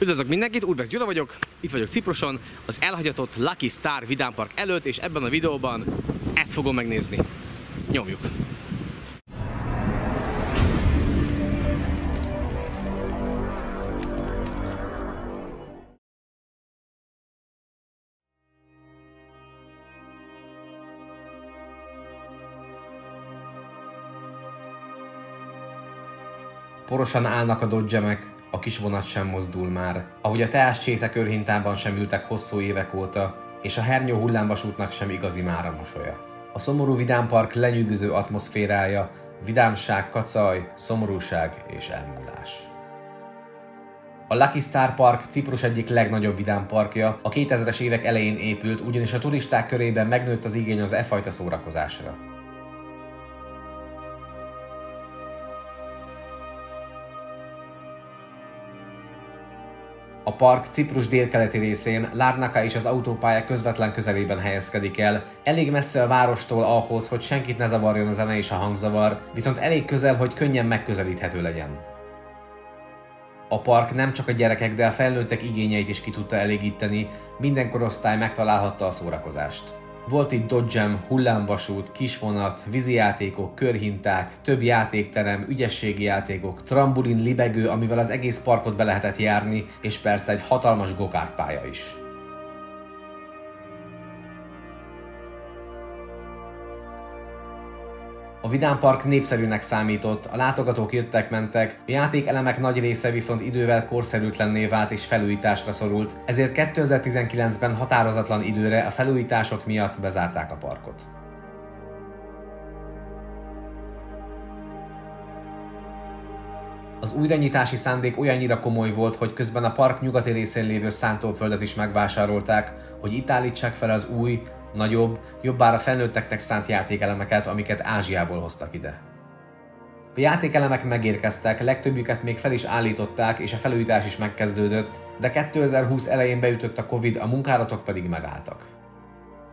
Üdvözlök mindenkit, Urbex Gyula vagyok, itt vagyok Ciproson, az elhagyatott Lucky Star vidámpark előtt, és ebben a videóban ezt fogom megnézni. Nyomjuk! Porosan állnak a dodgemek, a kis vonat sem mozdul már, ahogy a teás csésze körhintában sem ültek hosszú évek óta, és a hernyó hullámvasútnak sem igazi mára mosolya. A szomorú vidámpark lenyűgöző atmoszférája, vidámság, kacaj, szomorúság és elmúlás. A Lucky Star Park Ciprus egyik legnagyobb vidámparkja, a 2000-es évek elején épült, ugyanis a turisták körében megnőtt az igény az e fajta szórakozásra. A park Ciprus délkeleti részén, Lárnaka és az autópálya közvetlen közelében helyezkedik el, elég messze a várostól ahhoz, hogy senkit ne zavarjon a zene és a hangzavar, viszont elég közel, hogy könnyen megközelíthető legyen. A park nem csak a gyerekek, de a felnőttek igényeit is ki tudta elégíteni, minden korosztály megtalálhatta a szórakozást. Volt itt dodgem, hullámvasút, kisvonat, vízijátékok, körhinták, több játékterem, ügyességi játékok, trambulin, libegő, amivel az egész parkot be lehetett járni, és persze egy hatalmas gokártpálya is. A Park népszerűnek számított, a látogatók jöttek-mentek, a játékelemek nagy része viszont idővel korszerűtlenné vált és felújításra szorult, ezért 2019-ben határozatlan időre a felújítások miatt bezárták a parkot. Az újranyitási szándék olyannyira komoly volt, hogy közben a park nyugati részén lévő szántóföldet is megvásárolták, hogy itt állítsák fel az új, nagyobb, jobbára felnőtteknek szánt játékelemeket, amiket Ázsiából hoztak ide. A játékelemek megérkeztek, legtöbbjüket még fel is állították, és a felújítás is megkezdődött, de 2020 elején beütött a Covid, a munkálatok pedig megálltak.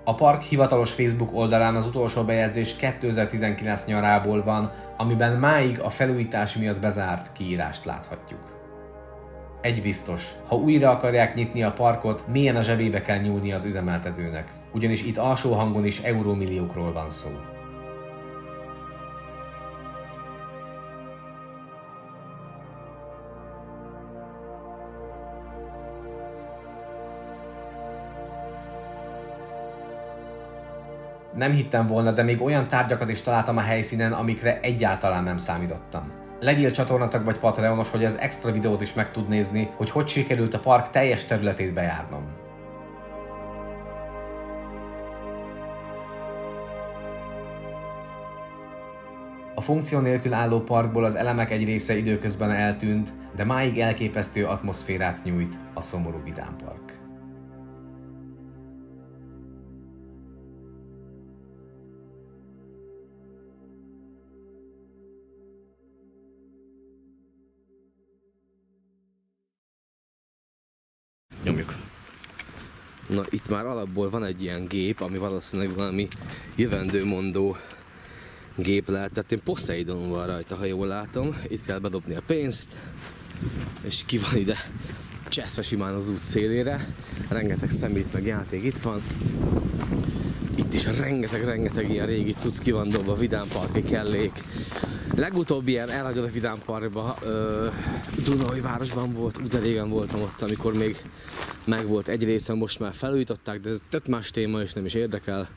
A park hivatalos Facebook oldalán az utolsó bejegyzés 2019 nyarából van, amiben máig a felújítás miatt bezárt kiírást láthatjuk. Egy biztos, ha újra akarják nyitni a parkot, milyen a zsebébe kell nyúlni az üzemeltetőnek. Ugyanis itt alsó hangon is eurómilliókról van szó. Nem hittem volna, de még olyan tárgyakat is találtam a helyszínen, amikre egyáltalán nem számítottam. Legyél csatornatak vagy Patreonos, hogy az extra videót is meg tud nézni, hogy hogy sikerült a park teljes területét bejárnom. A funkció nélkül álló parkból az elemek egy része időközben eltűnt, de máig elképesztő atmoszférát nyújt a szomorú vidámpark. Nyomjuk. Na itt már alapból van egy ilyen gép, ami valószínűleg valami jövendőmondó gép lehet. Tehát én Poseidon van rajta, ha jól látom. Itt kell bedobni a pénzt, és ki van ide cseszve simán az út szélére. Rengeteg szemét meg játék itt van. Is rengeteg-rengeteg ilyen régi cucc ki van dobva, vidámparki kellék, Legutóbb ilyen elhagyott a Vidám Parkba, Dunai városban volt, úgy régen voltam ott, amikor még meg volt egy része, most már felújították, de ez tök más téma és nem is érdekel.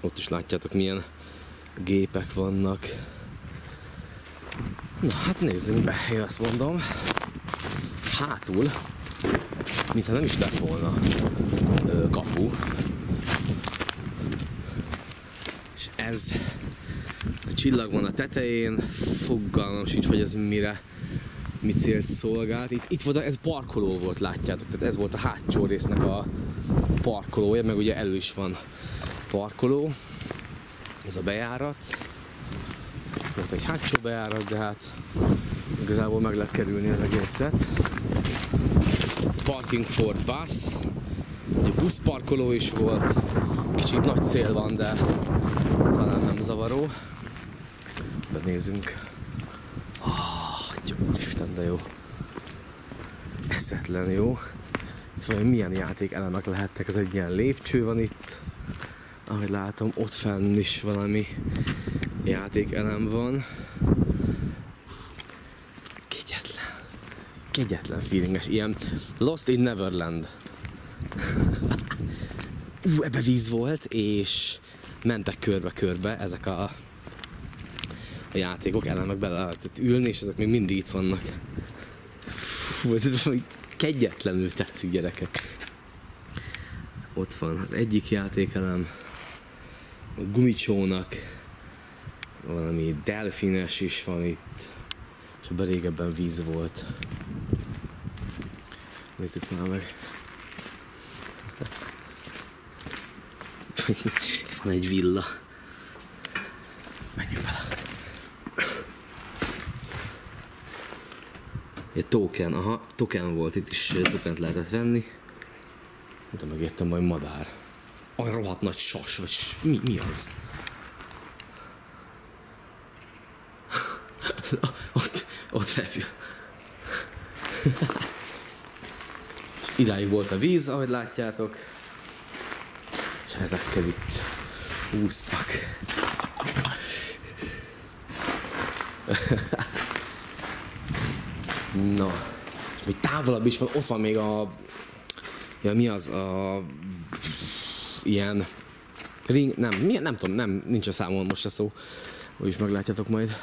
Ott is látjátok milyen gépek vannak. Na hát nézzünk be, én azt mondom. Hátul, mintha nem is lett volna ö, kapu. És ez a csillag van a tetején, fogalmam sincs, hogy ez mire, mi célt szolgált. Itt, itt volt, ez parkoló volt, látjátok, tehát ez volt a hátsó résznek a parkolója, meg ugye elő is van parkoló. Ez a bejárat. Volt egy hátsó bejárat, de hát igazából meg lehet kerülni az egészet. Parking for bus. Egy buszparkoló is volt. Kicsit nagy szél van, de talán nem zavaró benézünk. Oh, Isten, de jó. eszetlen jó. Itt vagy milyen játékelemek lehettek, ez egy ilyen lépcső van itt. Ahogy látom, ott fenn is valami játékelem van. Kegyetlen. Kegyetlen feelinges. Ilyen Lost in Neverland. Ú, ebbe víz volt, és mentek körbe-körbe ezek a, a játékok, elemek bele lehetett ülni, és ezek még mindig itt vannak. Fú, ez kegyetlenül tetszik gyerekek. Ott van az egyik játékelem, a gumicsónak, valami delfines is van itt, és ebben régebben víz volt. Nézzük már meg. Itt van egy villa. Menjünk bele. Egy token, aha, token volt, itt is tokent lehetett venni. De megértem, majd madár. A rohadt nagy sas, vagy mi, mi az? ott, ott repül. Idáig volt a víz, ahogy látjátok. És ezekkel itt úsztak. Na, és távolabb is van, ott van még a... Ja, mi az? A... Ilyen... Ring, nem, milyen, nem tudom, nem, nincs a számon most a szó. Úgyis meglátjátok majd.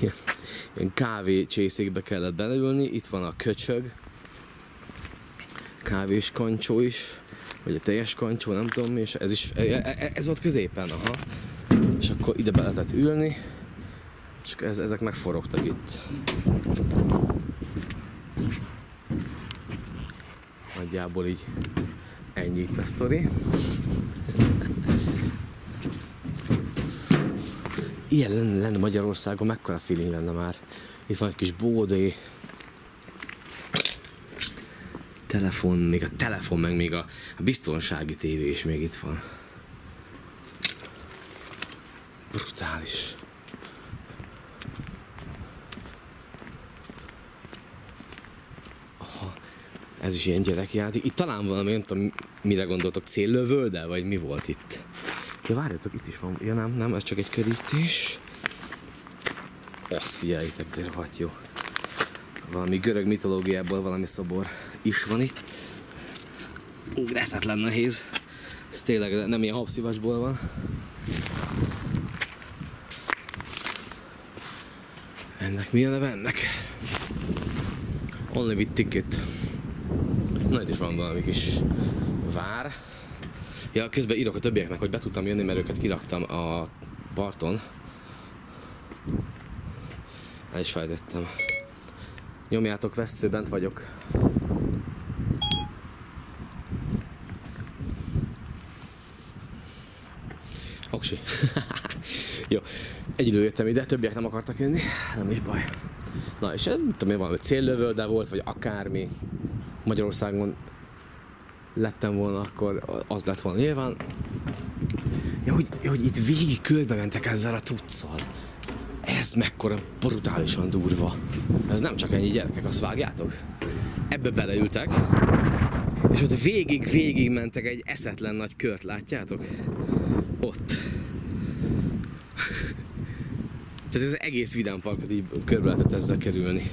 Ilyen, ilyen kávé csészékbe kellett beleülni, itt van a köcsög. Kávés kancsó is, vagy a teljes kancsó, nem tudom mi, és ez is, e- e- ez volt középen, aha. És akkor ide be lehetett ülni, és ez, ezek megforogtak itt. Nagyjából így ennyi itt a sztori. Ilyen lenne, lenne Magyarországon, mekkora feeling lenne már. Itt van egy kis bódé, telefon, még a telefon, meg még a, a biztonsági tévé is még itt van. Brutális. Aha, ez is ilyen gyerekjáték. Itt talán valami, nem tudom, mire gondoltok, céllövölde, vagy mi volt itt? Ja, várjatok, itt is van. Ja, nem, nem, ez csak egy körítés. Azt figyeljétek, de jó. Valami görög mitológiából valami szobor is van itt. Reszetlen nehéz. Ez tényleg nem ilyen habszivacsból van. Ennek mi a neve ennek? Only with ticket. Na itt is van valami kis vár. Ja, közben írok a többieknek, hogy be tudtam jönni, mert őket kiraktam a parton. El is fejtettem. Nyomjátok vesző, bent vagyok. Oksi. Jó. Egy idő jöttem ide, többiek nem akartak jönni. Nem is baj. Na és nem tudom, mi valami céllövölde volt, vagy akármi. Magyarországon lettem volna, akkor az lett volna nyilván. Ja, hogy, hogy itt végig körbe mentek ezzel a tuccal. Ez mekkora brutálisan durva. Ez nem csak ennyi gyerekek, azt vágjátok? Ebbe beleültek, és ott végig, végig mentek egy eszetlen nagy kört, látjátok? Ott. Tehát ez az egész vidámparkot így körbe lehetett ezzel kerülni.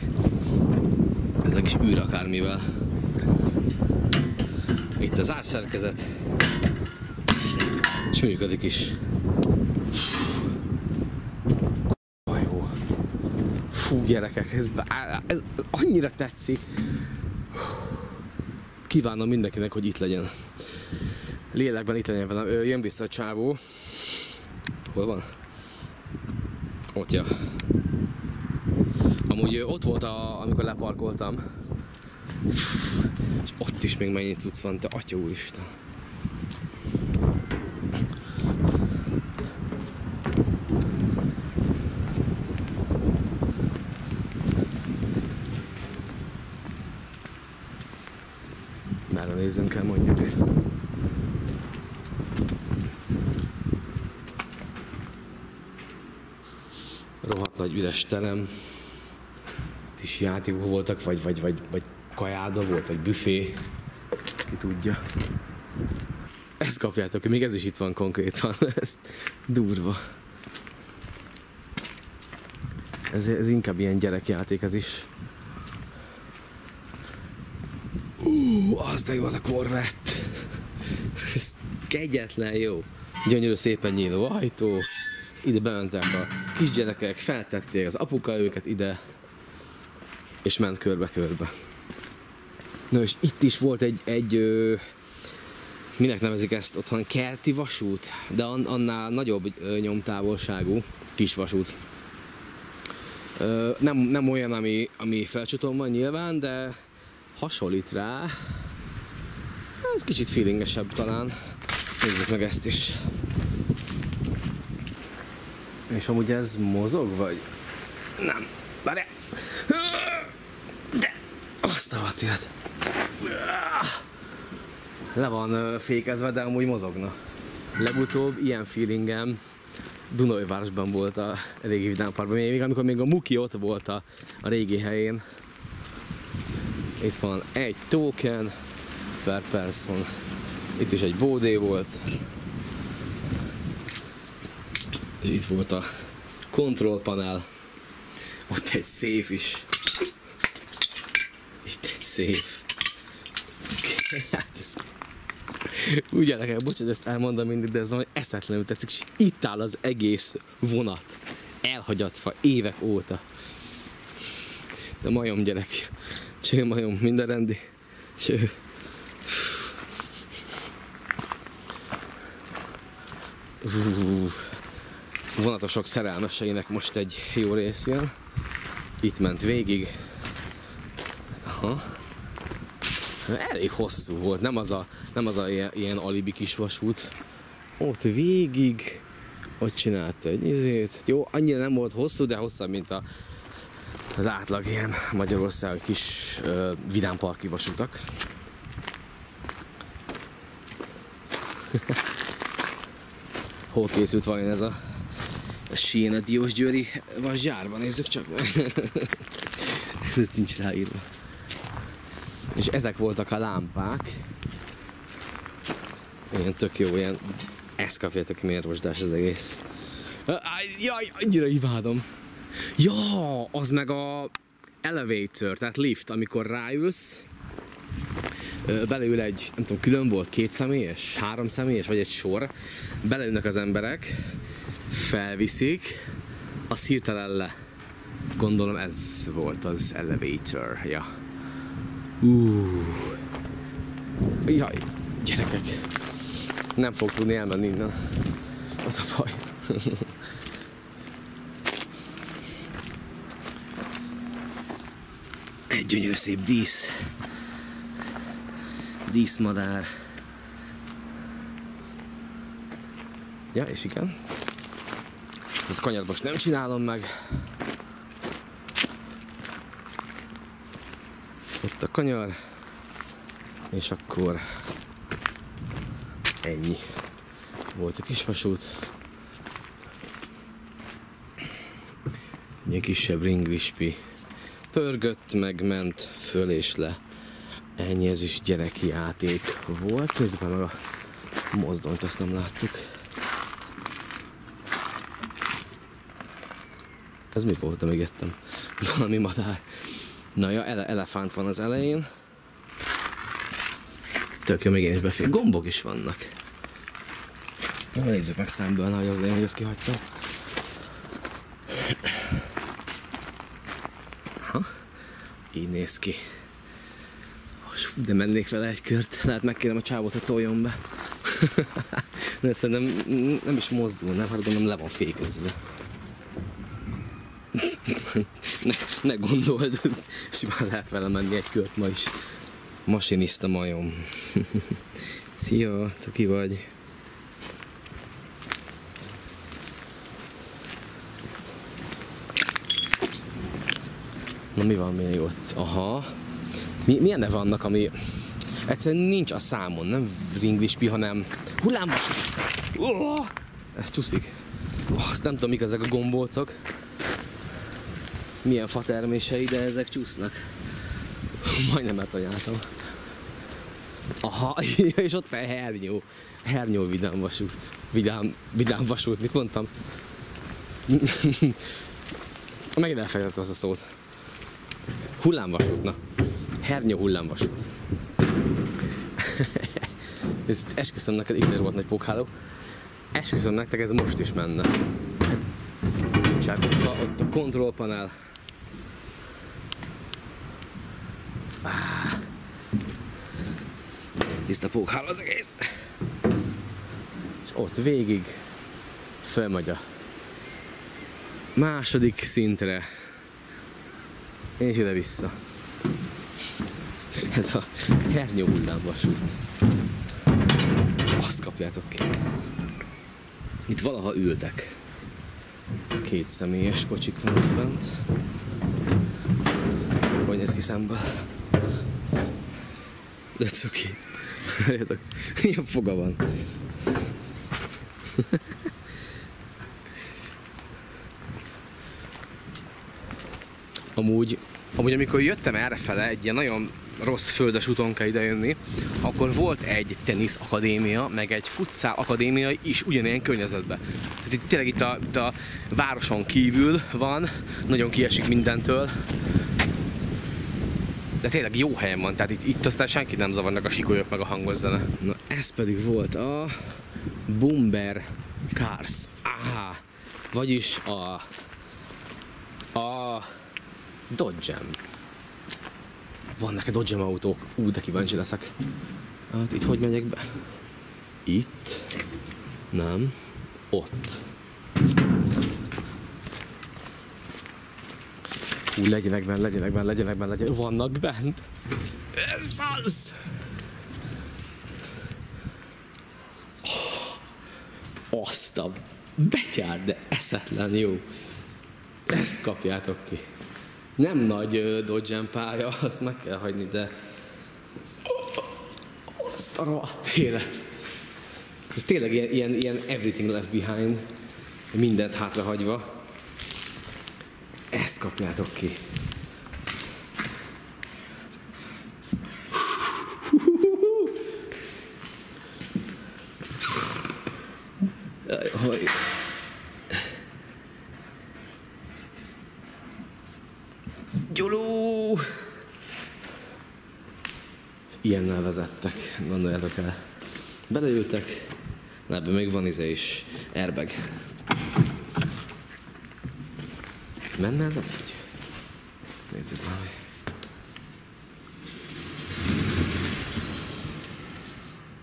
Ez a kis űr akármivel. Itt az árszerkezet. És működik is. Fú, gyerekek, ez, ez annyira tetszik. Kívánom mindenkinek, hogy itt legyen. Lélekben itt legyen velem. Jön vissza a csávó. Hol van? Ott, ja. Amúgy ö, ott volt, a, amikor leparkoltam. És ott is még mennyi cucc van, te atya úristen. Nézzünk el mondjuk. Rohadt nagy üres terem. itt is játékok voltak, vagy, vagy, vagy, vagy kajáda volt, vagy büfé. Ki tudja. Ezt kapjátok, még ez is itt van konkrétan. Ez durva. Ez, ez inkább ilyen gyerekjáték ez is. Ú, az de jó az a korvett. Ez kegyetlen jó. Gyönyörű szépen nyíló ajtó. Ide bementek a kisgyerekek, feltették az apuka őket ide, és ment körbe-körbe. Na és itt is volt egy, egy ö, minek nevezik ezt otthon, kerti vasút, de an, annál nagyobb ö, nyomtávolságú kis vasút. Ö, nem, nem olyan, ami, ami felcsutom van nyilván, de hasonlít rá. Ez kicsit feelingesebb talán. Nézzük meg ezt is. És amúgy ez mozog, vagy? Nem. Várjál! De! Azt a rohadt Le van fékezve, de amúgy mozogna. Legutóbb ilyen feelingem Dunajvárosban volt a régi vidámparkban, még amikor még a Muki ott volt a, a régi helyén. Itt van egy token per person. Itt is egy bódé volt. És itt volt a control panel. Ott egy széf is. Itt egy széf. Hát ez... Úgy gyerekek, bocsánat, ezt elmondom mindig, de ez valami eszetlenül tetszik, és itt áll az egész vonat. Elhagyatva évek óta. De majom gyerek. Cső majom, minden rendi. Cső. Vonatosok szerelmeseinek most egy jó rész jön. Itt ment végig. Aha. Elég hosszú volt, nem az a, nem az a ilyen, ilyen alibi kis vasút. Ott végig, ott csinált egy izét. Jó, annyira nem volt hosszú, de hosszabb, mint a, az átlag ilyen Magyarország kis uh, vidámparki vasutak. Hol készült vajon ez a, a Sien a Diósgyőri vasgyárban? Nézzük csak meg. ez nincs ráírva. És ezek voltak a lámpák. Ilyen tök jó, ilyen ezt kapjátok, miért rozsdás az egész. Jaj, annyira imádom. Ja, az meg a elevator, tehát lift, amikor ráülsz, beleül egy, nem tudom, külön volt, két személyes, három személyes, vagy egy sor, beleülnek az emberek, felviszik, az hirtelen le. Gondolom ez volt az elevator, ja. Uh. Jaj, gyerekek. Nem fog tudni elmenni innen. Az a baj. Egy gyönyörű szép dísz. Díszmadár. Ja, és igen. Ezt kanyart most nem csinálom meg. Ott a kanyar. És akkor ennyi. Volt a kis vasút. Egy kisebb ringlispi. Pörgött, meg föl és le. Ennyi, ez is gyereki játék volt. Közben a mozdonyt azt nem láttuk. Ez mi volt, amíg ettem? Valami madár. Na ja, ele- elefánt van az elején. Tök jó, még én is befér. Gombok is vannak. Na, nézzük meg szemből, hogy az legyen, hogy ezt kihagytam. Ha? Így néz ki. De mennék vele egy kört. Lehet megkérem a csávot, hogy toljon be. De szerintem nem is mozdul, nem? Hát gondolom le van fékezve. ne, ne gondold, simán lehet vele menni egy kört ma is. Masinista majom. Szia, cuki vagy. Na mi van még ott? Aha. Mi, milyen neve vannak, ami egyszerűen nincs a számon, nem ringlispi, hanem hullámvasút. Oh, ez csúszik. Oh, azt nem tudom, mik ezek a gombócok. milyen fa termései, de ezek csúsznak. Majdnem eltanyáltam. Aha, és ott a hernyó. Hernyó vidám vasút. Vidám, vidám vasút, mit mondtam? Megint elfelejtettem azt a szót. Hullámvasút, na. Hernyó hullámvasút. Ezt esküszöm neked, itt volt nagy pókháló. Esküszöm nektek, ez most is menne. Csak ott a kontrollpanel. Ah. Tiszta pókháló az egész. És ott végig fölmegy a második szintre. És ide-vissza. Ez a hernyó hullámvasút. Azt kapjátok ki. Itt valaha ültek. Két személyes kocsik vannak bent. Hogy néz ki szembe? De cuki. Várjátok, milyen foga van. Amúgy, amúgy amikor jöttem errefele, egy ilyen nagyon rossz földes úton kell idejönni, akkor volt egy tenisz akadémia, meg egy futszál akadémia is ugyanilyen környezetben. Tehát itt tényleg itt a, itt a városon kívül van, nagyon kiesik mindentől. De tényleg jó helyen van, tehát itt, itt aztán senki nem zavarnak a sikolyok meg a hangos zene. Na ez pedig volt a Bumber Cars. Aha. Vagyis a a Dodge -em. Vannak -e Dodge autók? Ú, de kíváncsi leszek. Hát itt hogy megyek be? Itt? Nem. Ott. Ú, legyenek benne, legyenek benne, legyenek benne, legyenek Vannak bent. Ez az! Azt a betyár, de eszetlen jó. Ezt kapjátok ki. Nem nagy dodge pálya, azt meg kell hagyni, de azt a rohadt élet. Ez tényleg ilyen, ilyen, ilyen everything left behind, mindent hátrahagyva. Ezt kapjátok ki. Vezettek, gondoljátok el. Beleültek, na ebben még van izé is, airbag. Menne ez amúgy? Nézzük már, hogy...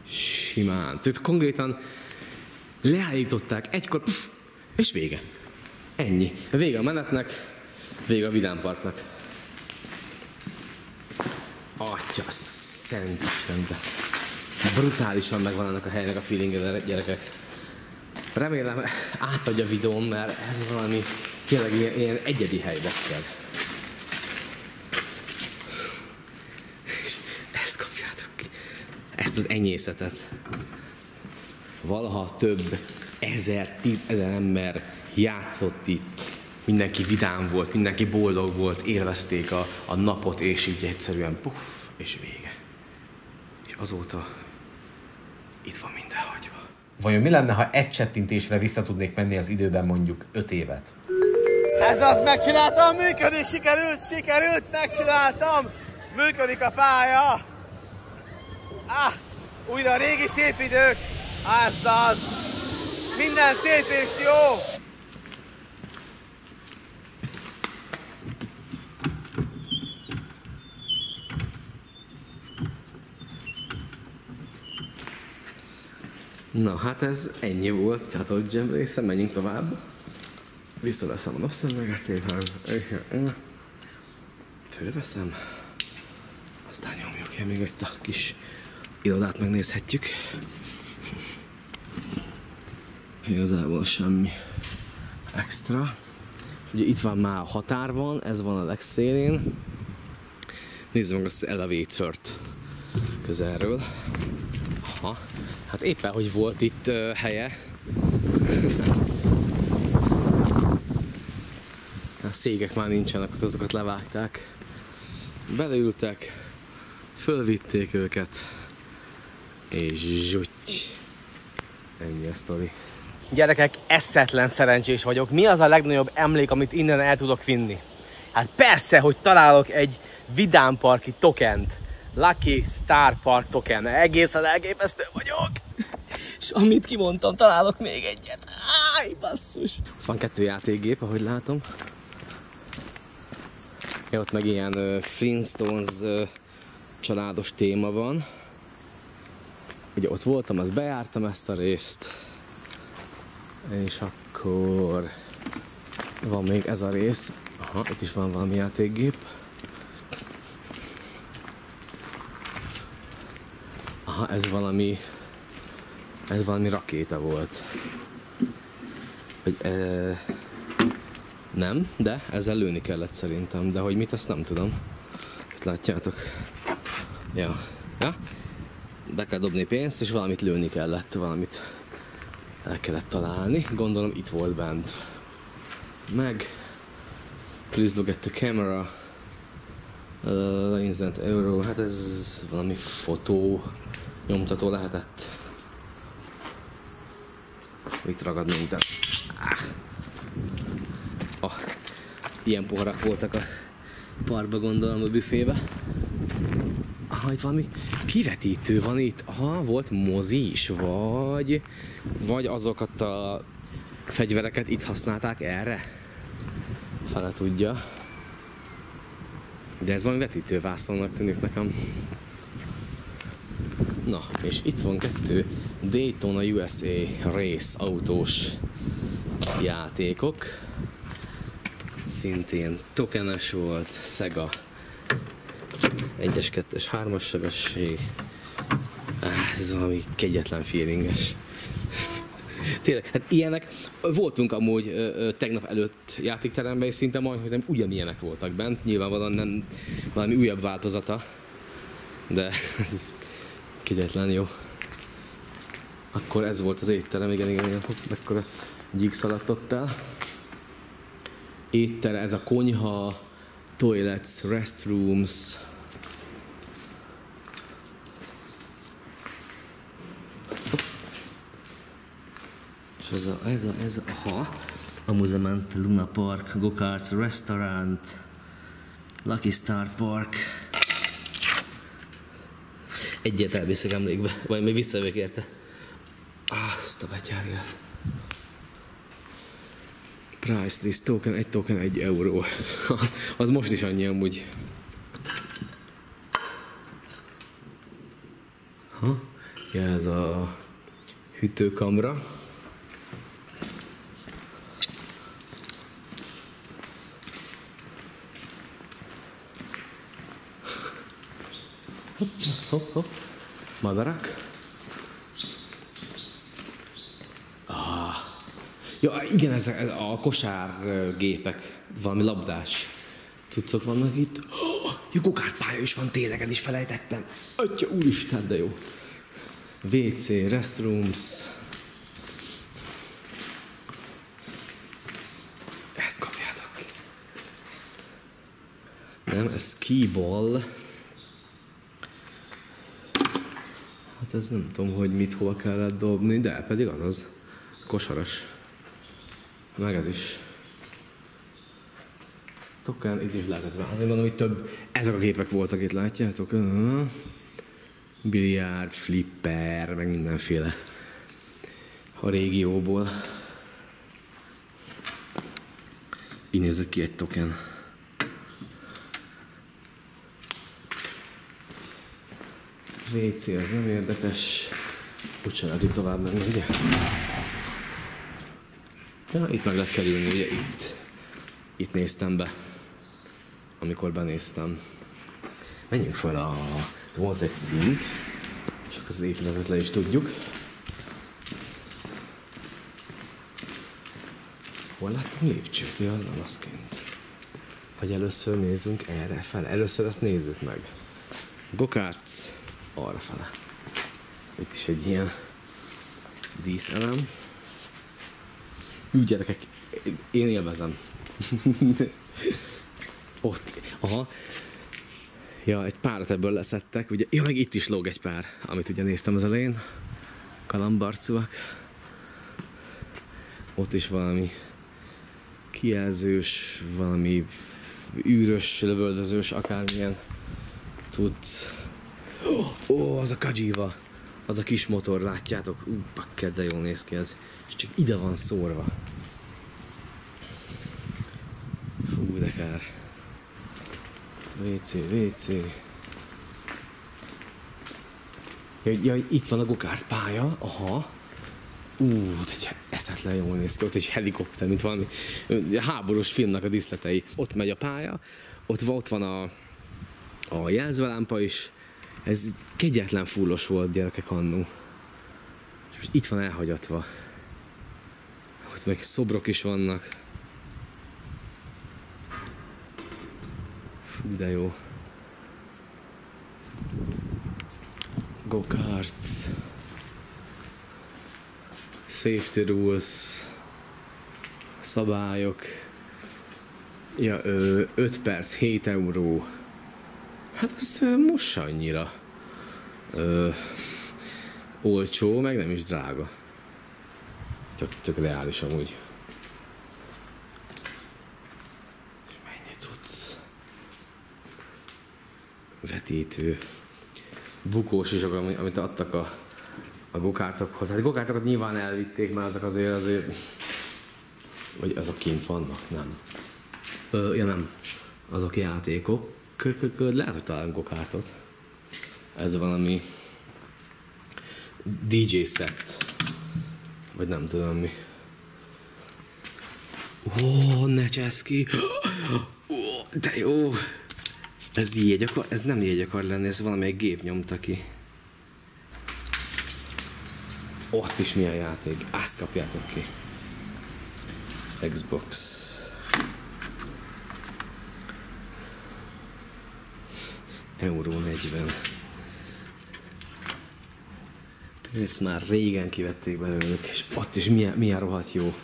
Simán. Tehát konkrétan leállították egykor, puf, és vége. Ennyi. Vége a menetnek, vége a vidámparknak. Atya, szent Istenbe. Brutálisan megvan ennek a helynek a feelingje, gyerekek. Remélem átadja videón, mert ez valami tényleg ilyen, ilyen egyedi hely kell. És ezt kapjátok ki. Ezt az enyészetet. Valaha több ezer, tízezer ember játszott itt. Mindenki vidám volt, mindenki boldog volt, élvezték a, a napot, és így egyszerűen puff, és vége. És azóta itt van minden hagyva. Vajon mi lenne, ha egy csettintésre vissza tudnék menni az időben mondjuk 5 évet? Ez az, megcsináltam, működik, sikerült, sikerült, megcsináltam, működik a pálya. Ah, újra a régi szép idők, ez az, minden szép és jó. Na, hát ez ennyi volt, tehát a jam része, menjünk tovább. Visszaveszem a napszemüveget, Fölveszem. Aztán nyomjuk el még egy kis irodát megnézhetjük. Igazából semmi extra. Ugye itt van már a határ van, ez van a legszélén. Nézzük meg az elevator-t közelről. Aha. Hát éppen, hogy volt itt uh, helye. székek már nincsenek, ott azokat levágták. Beleültek, fölvitték őket, és zsutty. Ennyi a sztori. Gyerekek, eszetlen szerencsés vagyok. Mi az a legnagyobb emlék, amit innen el tudok vinni? Hát persze, hogy találok egy vidámparki tokent. Lucky Star Park token. Egészen elképesztő vagyok. És amit kimondtam, találok még egyet. Áj, basszus. Van kettő játékgép, ahogy látom. Ja, ott meg ilyen uh, Flintstones uh, családos téma van. Ugye ott voltam, az bejártam ezt a részt. És akkor van még ez a rész. Aha, itt is van valami játékgép. Aha, ez valami... Ez valami rakéta volt. Vagy, e, nem, de ezzel lőni kellett szerintem. De hogy mit, azt nem tudom. Itt látjátok? Ja. ja? Be kell dobni pénzt, és valamit lőni kellett, valamit el kellett találni. Gondolom itt volt bent. Meg. Please look at the camera. Uh, instant euro. Hát ez valami fotó nyomtató lehetett. Itt ragad minden. Ah. Oh. Ilyen poharak voltak a parba gondolom a büfébe. Aha, itt valami kivetítő van itt. Aha, volt mozi is, vagy, vagy azokat a fegyvereket itt használták erre. Fele tudja. De ez valami vetítővászonnak tűnik nekem. Na, és itt van kettő Daytona USA Race autós játékok. Szintén tokenes volt, Sega 1-es, 2-es, 3-as sebesség. Ah, ez valami kegyetlen feelinges. Tényleg, hát ilyenek, voltunk amúgy ö, ö, tegnap előtt játékteremben, és szinte majd, hogy nem ugyanilyenek voltak bent, nyilvánvalóan nem valami újabb változata, de ez kegyetlen jó. Akkor ez volt az étterem, igen, igen, igen, mekkora gyík ott el. Éttere, ez a konyha, toilets, restrooms, És ez a, ez a, ez a, aha, Amusement Luna Park, Go-Karts Restaurant, Lucky Star Park. Egyet elviszek emlékbe, vagy még visszajövök érte. Azt a betyárját. Price list token, egy token, egy euró. Az, az most is annyi amúgy. Ha? Ja, ez a hűtőkamra. Hopp, hopp. Madarak. Ah. Ja, igen, ezek a kosárgépek, valami labdás cuccok vannak itt. Oh, jó, kokárfája is van, tényleg, el is felejtettem. Atya, úristen, de jó. WC, restrooms. Ezt kapjátok. Nem, ez skiball. Hát ez nem tudom, hogy mit hova kellett dobni, de pedig az az. Kosaras. Meg ez is. Token, itt is lehetett válni. Mondom, hogy több, ezek a gépek voltak itt, látjátok? Biliárd, flipper, meg mindenféle a régióból. Így nézett ki egy token. WC az nem érdekes. Úgyse lehet itt tovább menni, ugye? Ja, itt meg lehet kell ülni, ugye itt. Itt néztem be, amikor benéztem. Menjünk fel a... Volt egy szint, és az épületet le is tudjuk. Hol láttam lépcsőt? Ja, nem az kint. Hogy először nézzünk erre fel. Először ezt nézzük meg. Gokárc arra fele. Itt is egy ilyen díszelem. Úgy gyerekek, én élvezem. Ott, aha. Ja, egy párat ebből leszettek, ugye, ja, meg itt is lóg egy pár, amit ugye néztem az elején. Kalambarcúak. Ott is valami kijelzős, valami űrös, lövöldözős, akármilyen cucc. Ó, oh, az a Kajiva. Az a kis motor, látjátok? Ú, pakker, de jól néz ki ez. És csak ide van szórva. Fú, de kár. WC, WC. Ja, ja, itt van a gokárt pálya, aha. Ú, de eszetlen jól néz ki, ott egy helikopter, mint valami háborús filmnek a díszletei. Ott megy a pálya, ott, van- ott van a, a jelzőlámpa is. Ez kegyetlen fullos volt gyerekek annó. És most itt van elhagyatva. Ott meg szobrok is vannak. Fú, de jó. Go-karts. Safety rules. Szabályok. Ja, 5 perc, 7 euró. Hát az ö, most se annyira ö, olcsó, meg nem is drága. Tök, tök reális amúgy. És mennyi cucc. Vetítő. Bukós is, ami- amit adtak a, a gokártokhoz. Hát gokártokat nyilván elvitték, mert azok azért azért... Vagy azok kint vannak? Nem. Ö, ja nem. Azok játékok. Kö, kö, kö, lehet, hogy találunk gokártot. Ez valami DJ set. Vagy nem tudom mi. Ó, ne csesz. Ó, de jó. Ez jegy akar, ez nem jegy akar lenni, ez valamelyik gép nyomta ki. Ott is milyen játék. Azt kapjátok ki. Xbox. Euró 40. Ezt már régen kivették belőlük, és ott is milyen, milyen rohadt jó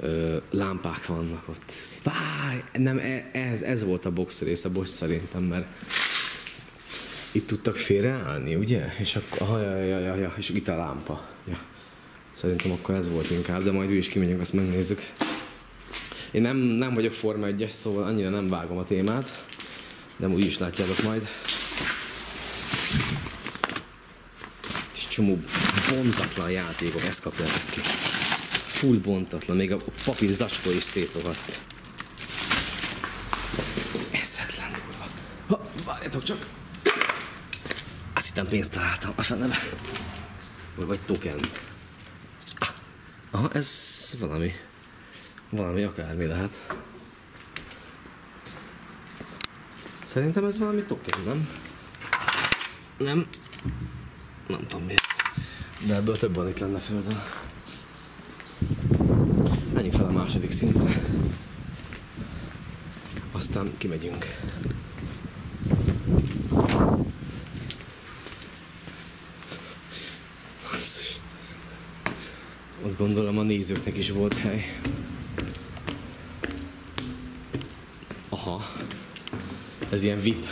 ö, lámpák vannak ott. Várj, nem, e- ez, ez volt a box rész, a box szerintem, mert itt tudtak félreállni, ugye? És akkor, aha, ja, ja, ja, ja, és itt a lámpa. Ja. Szerintem akkor ez volt inkább, de majd ő is kimegyünk, azt megnézzük. Én nem, nem vagyok Forma 1 szóval annyira nem vágom a témát, de úgy is látjátok majd. És csomó bontatlan játékok, ezt kapjátok ki. Full bontatlan, még a papír zacskó is szétrohadt. Eszetlen durva. Ha, várjatok csak! Azt hittem pénzt találtam a fenebe. Vagy, vagy tokent. Ah, Aha, ez valami. Valami akármi lehet. Szerintem ez valami token, nem? Nem. Nem tudom mi ez. De ebből több van itt lenne földön. Menjünk fel a második szintre. Aztán kimegyünk. Basszus. Ott gondolom a nézőknek is volt hely. Aha. Ez ilyen VIP.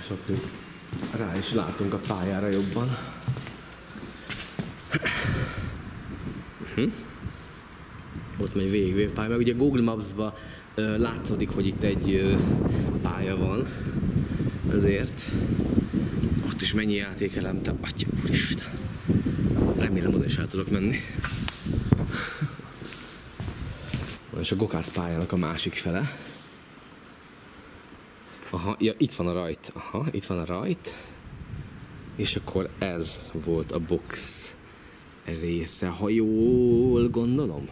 És akkor rá is látunk a pályára jobban. Mhm. Ott megy végig végig pálya, meg ugye Google Maps-ba ö, látszódik, hogy itt egy ö, pálya van. Ezért. Ott is mennyi játékelem, te atya úristen. Remélem oda is el tudok menni. Na, és a gokárt pályának a másik fele. Aha, ja, itt van a rajt. Aha, itt van a rajt. És akkor ez volt a box része, ha jól gondolom.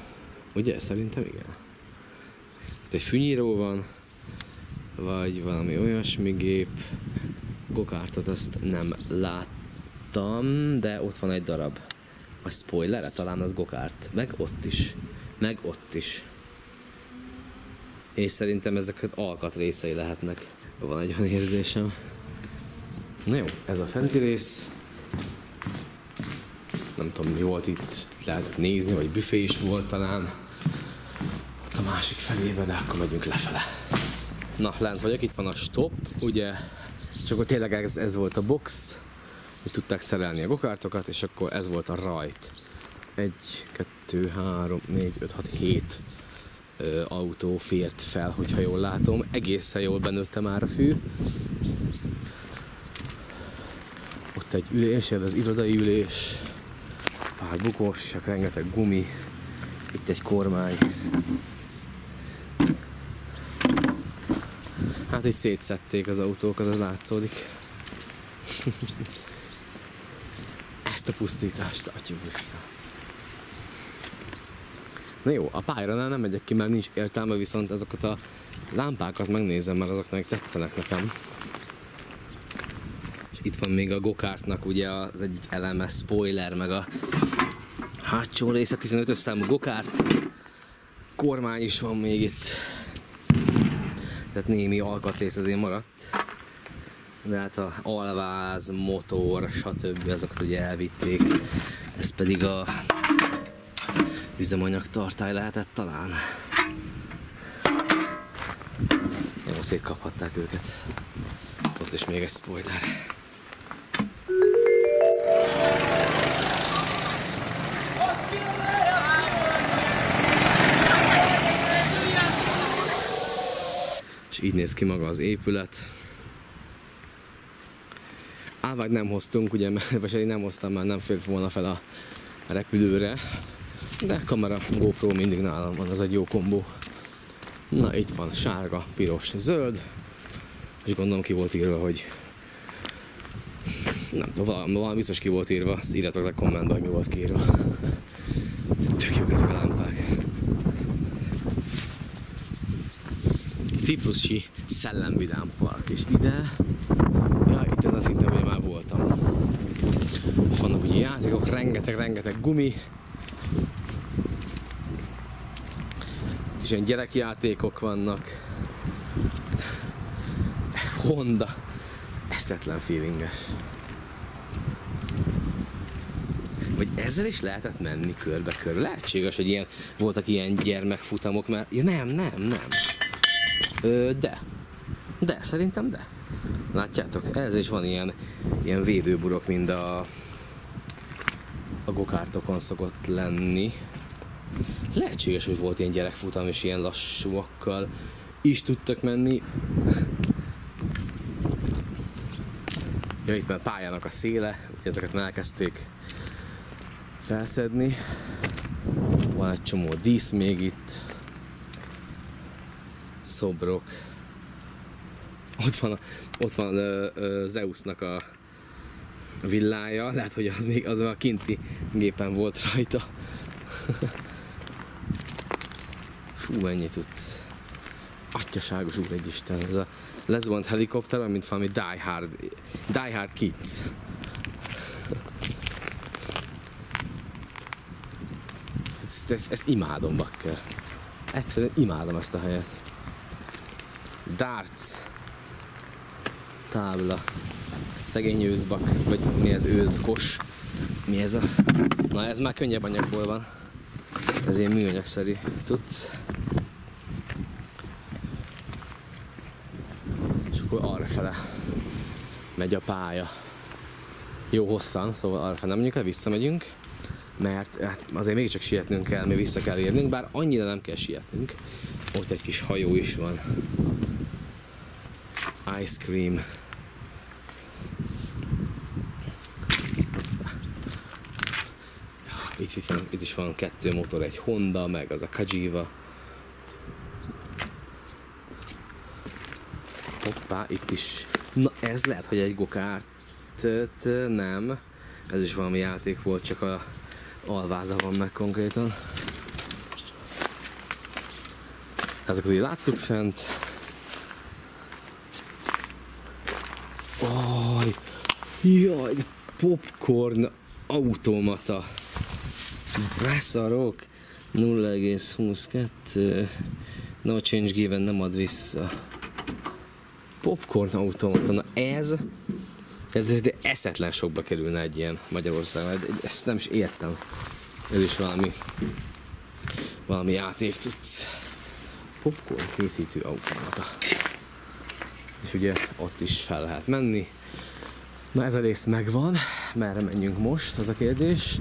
Ugye? Szerintem igen. Itt egy fűnyíró van, vagy valami olyasmi gép. Gokártot azt nem láttam, de ott van egy darab. A spoiler talán az gokárt. Meg ott is. Meg ott is. És szerintem ezek alkatrészei lehetnek. Van egy olyan érzésem. Na jó, ez a fenti rész. nem tudom mi volt itt, lehetett nézni, vagy büfé is volt talán. Ott a másik felébe, de akkor megyünk lefele. Na, lent vagyok, itt van a stop, ugye, és akkor tényleg ez, ez volt a box, hogy tudták szerelni a gokártokat, és akkor ez volt a rajt. Egy, kettő, három, négy, öt, hat, hét ö, autó fért fel, hogyha jól látom. Egészen jól benőtte már a fű. Ott egy ülés, ez az irodai ülés, pár bukós, csak rengeteg gumi, itt egy kormány. Hát itt szétszették az autókat, az látszódik. Ezt a pusztítást, atyúbista. Na jó, a pályára nem megyek ki, mert nincs értelme, viszont ezeket a lámpákat megnézem, mert azok meg tetszenek nekem. És itt van még a gokártnak ugye az egyik eleme, spoiler, meg a hátsó része, 15-ös számú gokárt. Kormány is van még itt. Tehát némi alkatrész azért maradt. De hát a alváz, motor, stb. azokat ugye elvitték. Ez pedig a üzemanyag tartály lehetett talán. Jó, szétkaphatták őket. Ott is még egy spoiler. És így néz ki maga az épület. Állvágy nem hoztunk, ugye, mert nem hoztam, már nem fért volna fel a repülőre. De kamera, GoPro mindig nálam van, az egy jó kombó. Na itt van sárga, piros, zöld. És gondolom ki volt írva, hogy nem tudom, valami, biztos ki volt írva, azt írjátok le kommentbe, hogy mi volt kiírva. Tök jók ezek a lámpák. Ciprusi Szellemvidám Park, és ide, ja, itt ezen szinten ugye már voltam. Itt vannak ugye játékok, rengeteg, rengeteg gumi. Is ilyen gyerekjátékok vannak. Honda. Eszetlen feelinges. Vagy ezzel is lehetett menni körbe-körbe. Lehetséges, hogy ilyen, voltak ilyen gyermekfutamok, mert ja, nem, nem, nem. Ö, de. De, szerintem de. Látjátok, ez is van ilyen, ilyen védőburok, mint a, a gokártokon szokott lenni. Lehetséges, hogy volt ilyen gyerekfutam, és ilyen lassúakkal is tudtak menni. Ja, itt már pályának a széle, ezeket már elkezdték felszedni. Van egy csomó dísz még itt. Szobrok. Ott van, ott van uh, uh, Zeusnak a villája, lehet, hogy az még az a kinti gépen volt rajta. Fú, ennyi tudsz. Atyaságos úr egy Isten, ez a lezuhant helikopter, mint valami Die Hard, Die Hard Kids. Ezt, ezt, ezt imádom, bakker. Egyszerűen imádom ezt a helyet. Darts. Tábla. Szegény őzbak, vagy mi ez őzkos. Mi ez a... Na ez már könnyebb anyagból van. Ez ilyen műanyagszerű. Tudsz? Akkor arra fele megy a pálya. Jó hosszan, szóval arra fele nem megyünk el, visszamegyünk mert hát azért mégiscsak sietnünk kell, mi vissza kell érnünk, bár annyira nem kell sietnünk. Ott egy kis hajó is van. Ice cream. Itt, itt, van, itt is van kettő motor, egy Honda, meg az a Kajiva. Hoppá, itt is. Na ez lehet, hogy egy gokárt, nem. Ez is valami játék volt, csak a alváza van meg konkrétan. Ezeket ugye láttuk fent. Aj, jaj, popcorn automata. Beszarok. 0,22. No change given nem ad vissza. Popcorn automata. Na ez, Ez egy eszetlen sokba kerülne egy ilyen Magyarországon. Ezt nem is értem. Ez is valami valami játék tudsz. Popcorn készítő automata. És ugye ott is fel lehet menni. Na ez a rész megvan. Merre menjünk most, az a kérdés.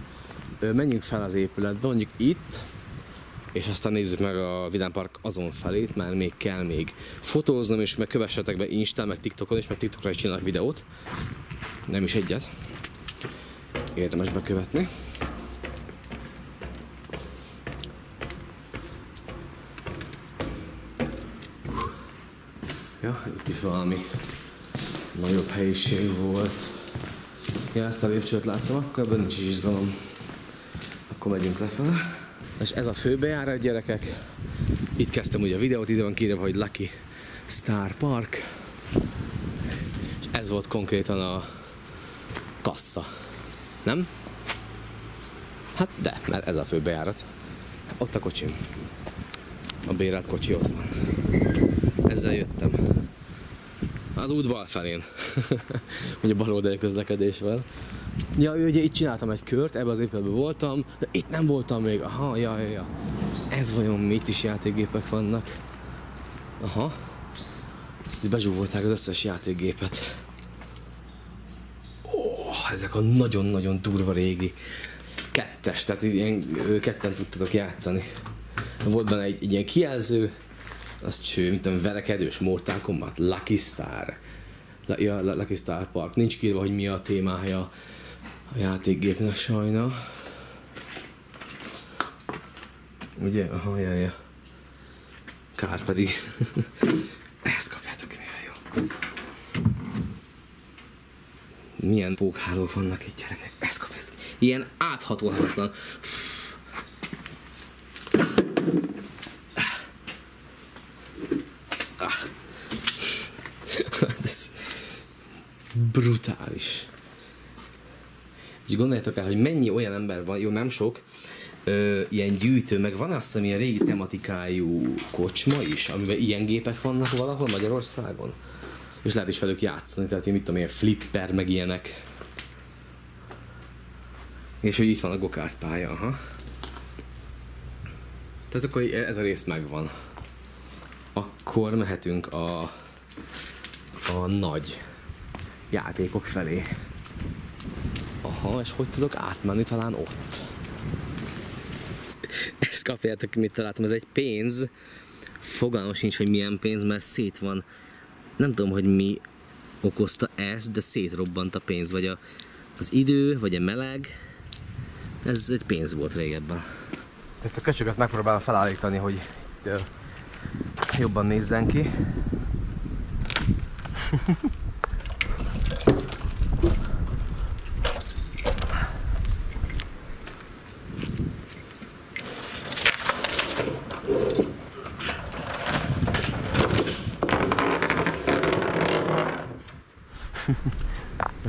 Menjünk fel az épületbe, mondjuk itt, és aztán nézzük meg a Vidám Park azon felét, mert még kell még fotóznom, és meg kövessetek be Instán, meg TikTokon, és meg TikTokra is csinálok videót. Nem is egyet. Érdemes bekövetni. Ja, itt is valami nagyobb helyiség volt. Ja, ezt a lépcsőt láttam, akkor ebben nincs is izgalom. Akkor megyünk lefele. És ez a főbejárat, gyerekek. Itt kezdtem ugye a videót, ide van kírva, hogy Lucky Star Park. És ez volt konkrétan a kassa. Nem? Hát de, mert ez a főbejárat. Ott a kocsim. A bérelt kocsi ott van. Ezzel jöttem. Az út bal felén. Ugye bal oldali közlekedés van. Ja, ugye itt csináltam egy kört, ebbe az épületben voltam, de itt nem voltam még. Aha, ja, ja, ja. Ez vajon mi? Itt is játékgépek vannak. Aha. Itt bezsúvolták az összes játékgépet. Ó, ezek a nagyon-nagyon durva régi kettes, tehát ilyen ketten tudtatok játszani. Volt benne egy, egy ilyen kijelző, az cső, mint a verekedős Mortal Kombat, Lucky Star. Ja, Lucky Star Park. Nincs kírva, hogy mi a témája a játékgépnek sajna. Ugye? Aha, ja, ja. Kár pedig. Ezt kapjátok, milyen jó. Milyen pókhálók vannak itt, gyerekek. Ezt kapjátok. Ilyen áthatolhatatlan. Ez brutális. És gondoljátok el, hogy mennyi olyan ember van, jó nem sok, ö, ilyen gyűjtő, meg van azt hiszem ilyen régi tematikájú kocsma is, amiben ilyen gépek vannak valahol Magyarországon. És lehet is velük játszani, tehát én mit tudom, ilyen flipper, meg ilyenek. És hogy itt van a gokárt pálya, aha. Tehát akkor ez a rész megvan. Akkor mehetünk a, a nagy játékok felé. Aha, és hogy tudok átmenni talán ott? Ezt kapjátok, mit találtam, ez egy pénz. Fogalmam sincs, hogy milyen pénz, mert szét van. Nem tudom, hogy mi okozta ezt, de szétrobbant a pénz, vagy a, az idő, vagy a meleg. Ez egy pénz volt régebben. Ezt a köcsögöt megpróbálom felállítani, hogy jobban nézzen ki.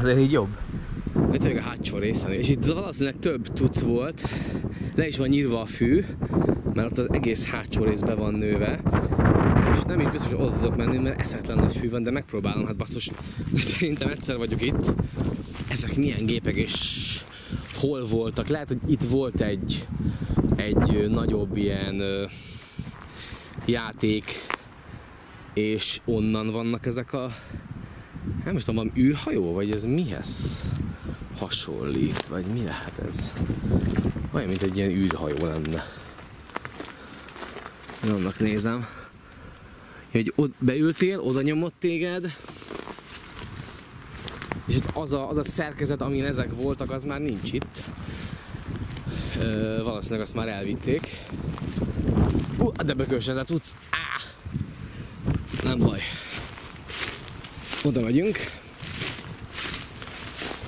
Azért így jobb. Itt vagyok a hátsó részen, és itt valószínűleg több tuc volt. Le is van nyírva a fű, mert ott az egész hátsó rész be van nőve. És nem is biztos, hogy oda tudok menni, mert eszetlen nagy fű van, de megpróbálom, hát basszus, szerintem egyszer vagyok itt. Ezek milyen gépek, és hol voltak? Lehet, hogy itt volt egy, egy nagyobb ilyen játék, és onnan vannak ezek a nem is tudom, valami űrhajó, vagy ez mihez hasonlít, vagy mi lehet ez? Olyan, mint egy ilyen űrhajó lenne. Én Annak nézem. Hogy ott beültél, oda nyomott téged, és itt az a, az a szerkezet, amin ezek voltak, az már nincs itt. Ö, valószínűleg azt már elvitték. Uh, de bökös ez a tudsz. Á! Nem baj. Oda megyünk.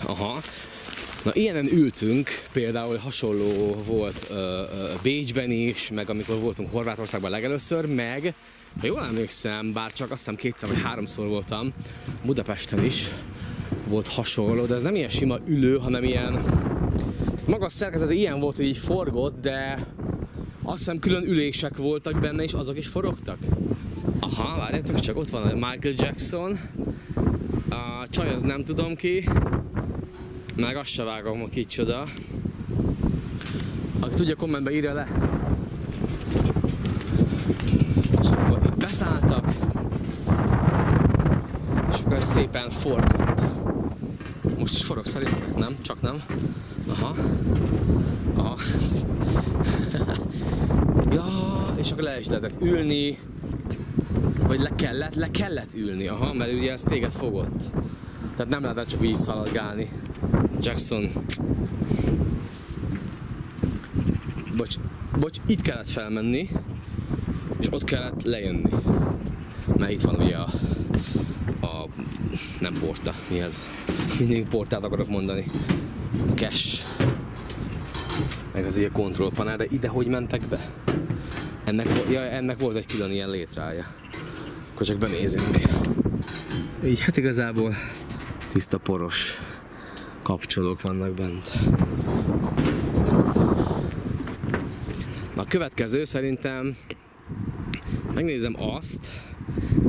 Aha. Na ilyenen ültünk, például hasonló volt ö, Bécsben is, meg amikor voltunk Horvátországban legelőször, meg ha jól emlékszem, bár csak azt hiszem kétszer vagy háromszor voltam, Budapesten is volt hasonló, de ez nem ilyen sima ülő, hanem ilyen maga a szerkezete ilyen volt, hogy így forgott, de azt hiszem külön ülések voltak benne, és azok is forogtak. Aha, várjátok csak, ott van Michael Jackson, A csaj az nem tudom ki, meg azt se vágom, hogy kicsoda. Aki tudja, kommentbe írja le. És akkor itt beszálltak, és akkor szépen forgott. Most is forog szerintetek, nem? Csak nem? Aha. Aha. ja, és akkor le is lehetett ülni, vagy le kellett, le kellett ülni, aha, mert ugye ez téged fogott. Tehát nem lehetett csak így szaladgálni. Jackson. Bocs, bocs, itt kellett felmenni, és ott kellett lejönni. Mert itt van ugye a, a nem porta, mi ez? Mindig portát akarok mondani. A cash. Meg az ugye kontrollpanel, de ide hogy mentek be? Ennek, ja, ennek volt egy külön ilyen létrája. Akkor csak benézünk. Így hát igazából tiszta poros kapcsolók vannak bent. Na a következő szerintem megnézem azt,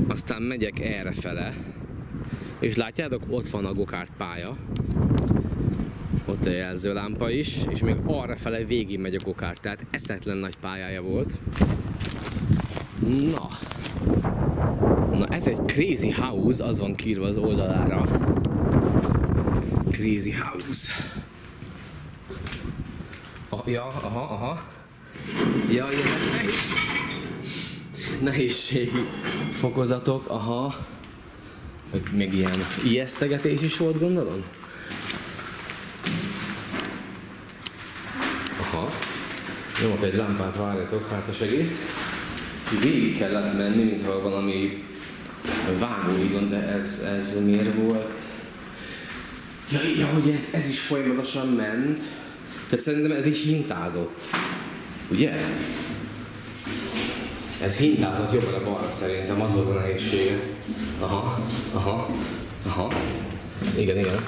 aztán megyek erre fele, és látjátok, ott van a gokárt pálya, ott a jelzőlámpa is, és még arra fele végig megy a gokárt, tehát eszetlen nagy pályája volt. Na, na ez egy Crazy House, az van kírva az oldalára. Crazy House. Ah, ja, aha, aha. Ja, ilyen nehéz. Nehézségi fokozatok, aha. Még ilyen ijesztegetés is volt, gondolom? Aha. Nyomok egy lámpát, várjatok, hát a segít. És végig kellett menni, mintha valami vágóhídon, de ez, ez miért volt? Ja, ja hogy ez, ez is folyamatosan ment. Tehát szerintem ez így hintázott. Ugye? Ez hintázott jobbra balra szerintem, az volt a nehézsége. Aha, aha, aha. Igen, igen.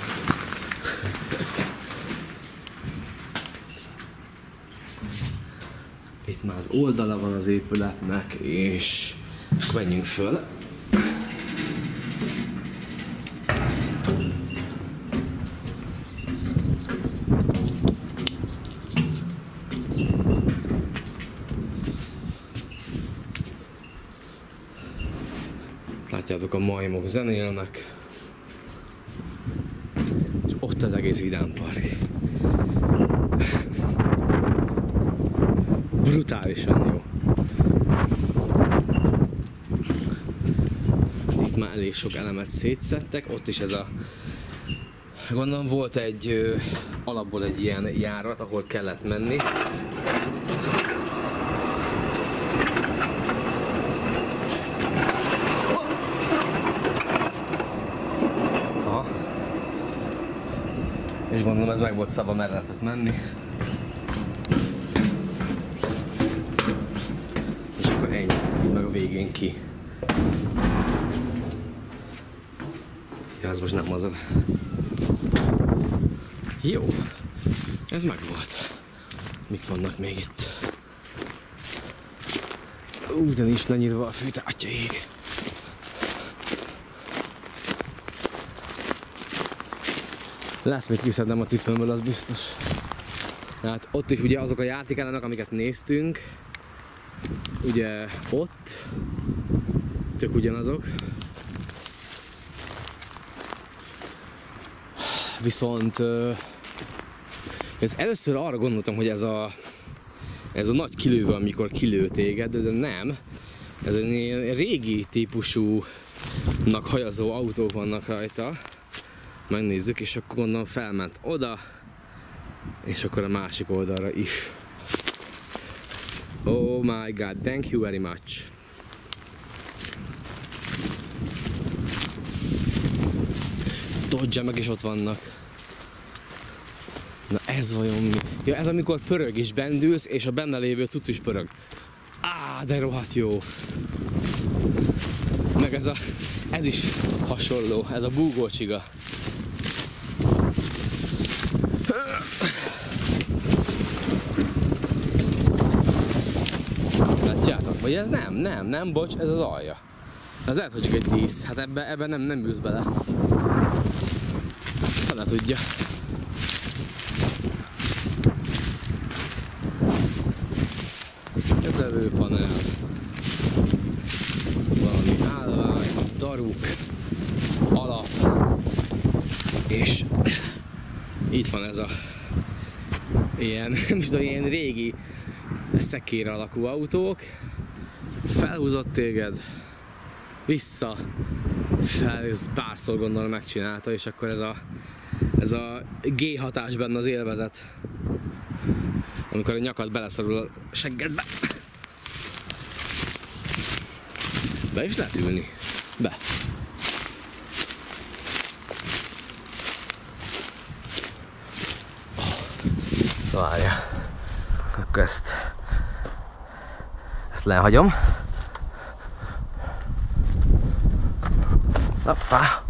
Itt már az oldala van az épületnek, és menjünk föl. Látjátok, a majmok zenélnek. És ott az egész vidám. Brutálisan jó. Itt már elég sok elemet szétszettek, ott is ez a Gondolom volt egy ö, alapból egy ilyen járat, ahol kellett menni. Aha. Ez meg volt szava, merre lehetett menni. És akkor ennyi, így meg a végén ki. Ja, ez most nem mozog. Jó, ez meg volt. Mik vannak még itt? Ugyanis lenyírva a fűte, atya Lesz mit kiszednem a cipőmből, az biztos. Hát ott is ugye azok a játékelemek, amiket néztünk, ugye ott, tök ugyanazok. Viszont ez először arra gondoltam, hogy ez a, ez a nagy kilőve, amikor kilő téged, de nem. Ez egy ilyen régi típusú hajazó autók vannak rajta. Megnézzük, és akkor gondolom felment oda, és akkor a másik oldalra is. Oh my god, thank you very much. Dodge meg is ott vannak. Na ez vajon mi? Ja, ez amikor pörög és bendülsz, és a benne lévő cucc is pörög. Á, de rohadt jó. Meg ez a, ez is hasonló, ez a búgócsiga. Látjátok? Vagy ez nem, nem, nem, bocs, ez az alja. Ez lehet, hogy csak egy dísz. Hát ebbe, ebbe nem, nem ülsz bele. fele tudja. Kezelőpanel. Valami állvány, daruk, alap. És itt van ez a ilyen, tudom, ilyen régi szekér alakú autók. Felhúzott téged, vissza, fel, ez párszor gondolom megcsinálta, és akkor ez a, ez a G hatás benne az élvezet. Amikor a nyakad beleszorul a seggedbe. Be is lehet ülni. Be. Várja. Akkor ezt, lehagyom. Hoppá.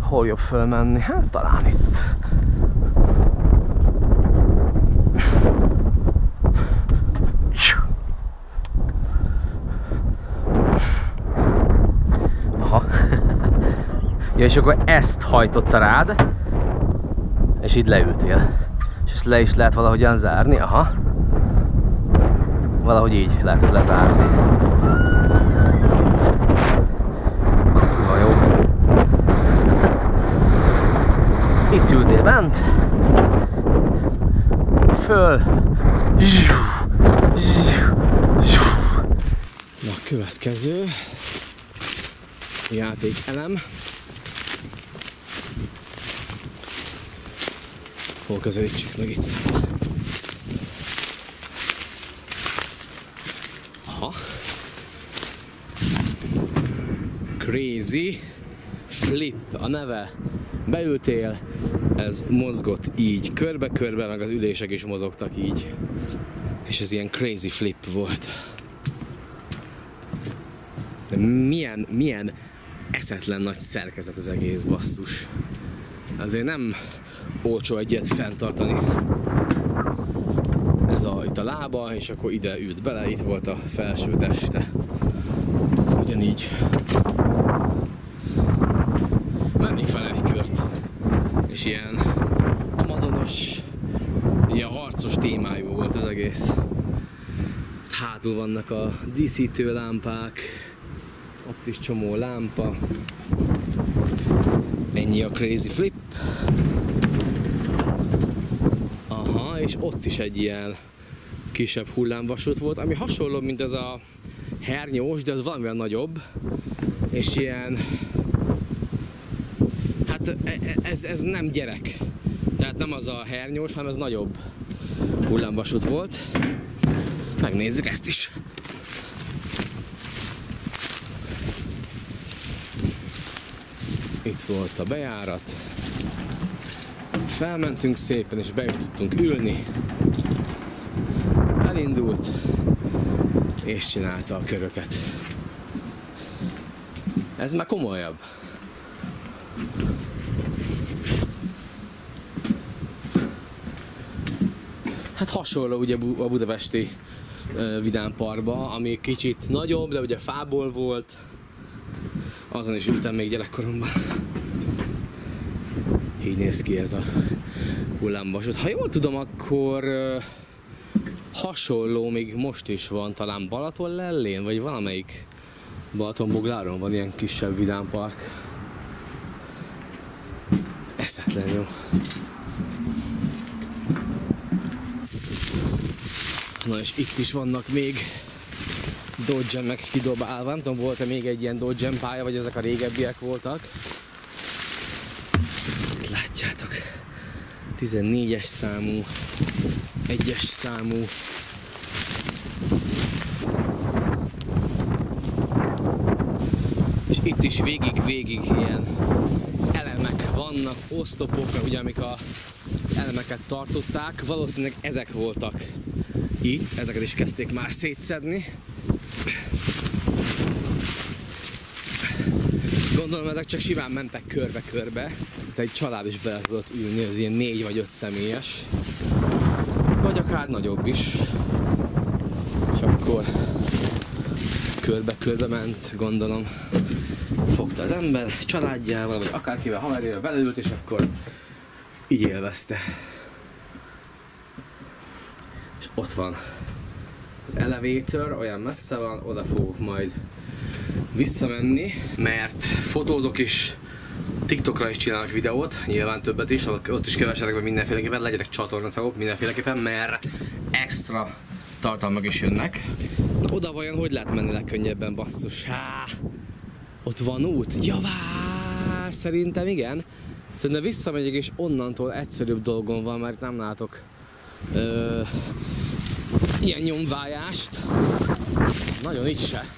Hol jobb fölmenni? Hát talán itt. Aha. Ja, és akkor ezt hajtotta rád, és így leültél. És ezt le is lehet valahogyan zárni, aha. Valahogy így lehet lezárni. Kurva jó. Itt ültél bent. Föl. Na, következő játékelem. Hol közelítsük meg itt? Aha. Crazy Flip a neve. Beültél, ez mozgott így körbe-körbe, meg az ülések is mozogtak így. És ez ilyen crazy flip volt. De milyen, milyen eszetlen nagy szerkezet az egész basszus. Azért nem olcsó egyet fenntartani. Ez a, itt a lába, és akkor ide ült bele, itt volt a felső teste. Ugyanígy. Mennék fel egy kört. És ilyen amazonos, ilyen harcos témájú volt az egész. Hátul vannak a díszítő lámpák, ott is csomó lámpa. Ennyi a Crazy Flip. Aha, és ott is egy ilyen kisebb hullámvasút volt, ami hasonló, mint ez a hernyós, de ez valamivel nagyobb. És ilyen... Hát e- e- ez, ez nem gyerek. Tehát nem az a hernyós, hanem ez nagyobb hullámvasút volt. Megnézzük ezt is. Itt volt a bejárat. Felmentünk szépen, és be is tudtunk ülni. Elindult, és csinálta a köröket. Ez már komolyabb. Hát hasonló ugye a budapesti Vidám Parkba, ami kicsit nagyobb, de ugye fából volt. Azon is ültem még gyerekkoromban. Így néz ki ez a hullámvasút. Ha jól tudom, akkor hasonló még most is van, talán Balaton lellén, vagy valamelyik Balatonbogláron van ilyen kisebb vidámpark. Eszetlen jó. Na és itt is vannak még dodge kidobálva. Nem tudom, volt-e még egy ilyen dodge pálya, vagy ezek a régebbiek voltak. Itt látjátok. 14-es számú, 1-es számú. És itt is végig-végig ilyen elemek vannak, osztopok, ugye amik a elemeket tartották. Valószínűleg ezek voltak itt, ezeket is kezdték már szétszedni. Gondolom ezek csak simán mentek körbe-körbe. Itt egy család is bele tudott ülni, ez ilyen négy vagy öt személyes. Vagy akár nagyobb is. És akkor körbe-körbe ment, gondolom. Fogta az ember családjával, vagy akárkivel haverjával beleült, és akkor így élvezte. Ott van az elevator, olyan messze van, oda fogok majd visszamenni, mert fotózok is, TikTokra is csinálok videót, nyilván többet is, ott is kövessenek be mindenféleképpen, legyenek csatornatagok mindenféleképpen, mert extra tartalmak is jönnek. Na, oda vajon hogy lehet menni legkönnyebben, basszus? Há, ott van út? Javár, szerintem igen. Szerintem visszamegyek és onnantól egyszerűbb dolgom van, mert nem látok ö, ilyen nyomvájást. Nagyon itt se.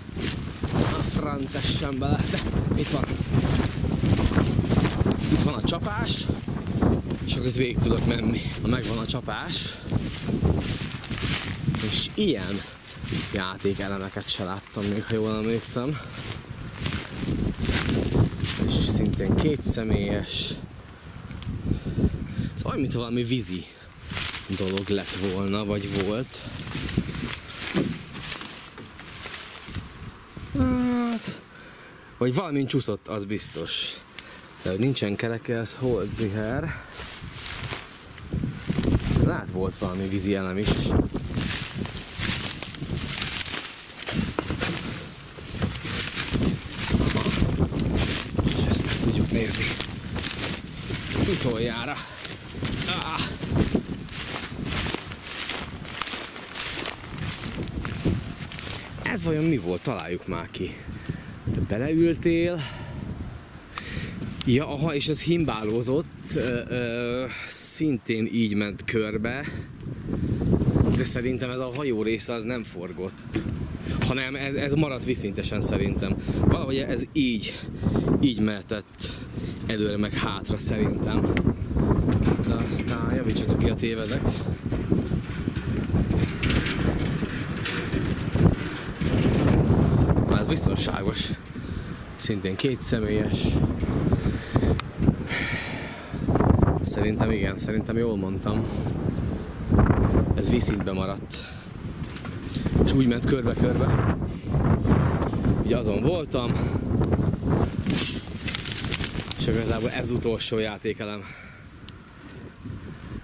A frances sem bele, de itt van. Itt van a csapás, és akkor itt végig tudok menni. Ha megvan a csapás, és ilyen játékelemeket se láttam még, ha jól emlékszem. És szintén két személyes. Ez olyan, mint valami vízi dolog lett volna, vagy volt. Vagy valami csúszott, az biztos. De hogy nincsen kereke, az hold ziher. Lát volt valami vízi elem is. És ezt meg tudjuk nézni. Utoljára. Ah. Ez vajon mi volt? Találjuk már ki. Beleültél. Ja, aha, és ez himbálózott. Ö, ö, szintén így ment körbe. De szerintem ez a hajó része az nem forgott. Hanem ez, ez maradt viszintesen szerintem. Valahogy ez így, így mehetett előre meg hátra szerintem. De aztán javítsatok ki a tévedek. Ez biztonságos. Szintén két személyes. Szerintem igen, szerintem jól mondtam. Ez vízszintbe maradt. És úgy ment körbe-körbe. Így azon voltam. És igazából ez utolsó játékelem.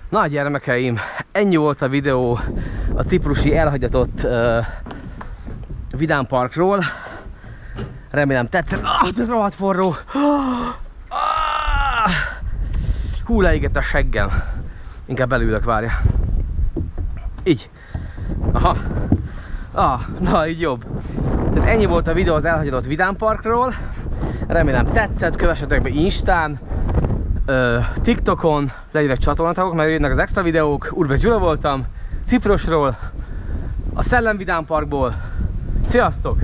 Na gyermekeim, ennyi volt a videó a ciprusi elhagyatott uh, Vidám Parkról. Remélem tetszett. Ah, ez rohadt forró! Ah, hú, leégett a seggem. Inkább belülök, várja. Így. Aha. Ah, na, így jobb. Tehát ennyi volt a videó az elhagyatott Vidám Parkról. Remélem tetszett, kövessetek be Instán, ö, TikTokon, legyenek csatornatagok, mert jönnek az extra videók. Urbesz Gyula voltam, Ciprusról, a Szellem Vidám Parkból. Sziasztok!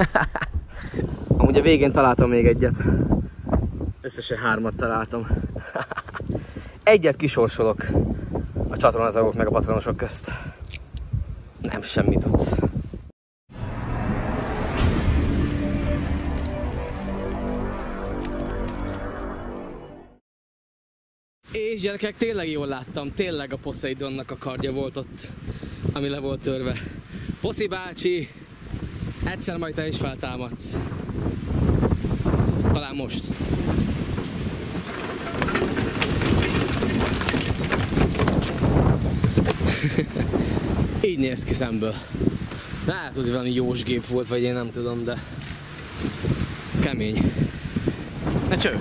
Amúgy a végén találtam még egyet. Összesen hármat találtam. Egyet kisorsolok a csatornatagok meg a patronosok közt. Nem semmit ott. És gyerekek, tényleg jól láttam, tényleg a Poseidonnak a kardja volt ott, ami le volt törve. Poszi bácsi, egyszer majd te is feltámadsz. Talán most. Így néz ki szemből. Hát, hogy valami jós gép volt, vagy én nem tudom, de kemény. Ne cső!